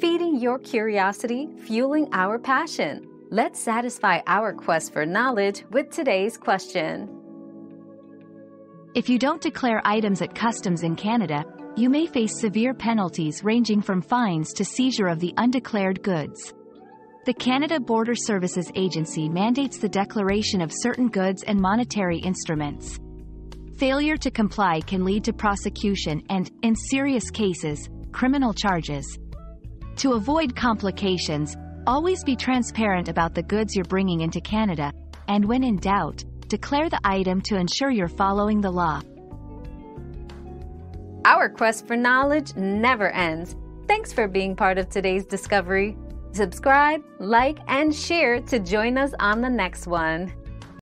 feeding your curiosity, fueling our passion. Let's satisfy our quest for knowledge with today's question. If you don't declare items at customs in Canada, you may face severe penalties ranging from fines to seizure of the undeclared goods. The Canada Border Services Agency mandates the declaration of certain goods and monetary instruments. Failure to comply can lead to prosecution and, in serious cases, criminal charges. To avoid complications, always be transparent about the goods you're bringing into Canada, and when in doubt, declare the item to ensure you're following the law. Our quest for knowledge never ends. Thanks for being part of today's discovery. Subscribe, like, and share to join us on the next one.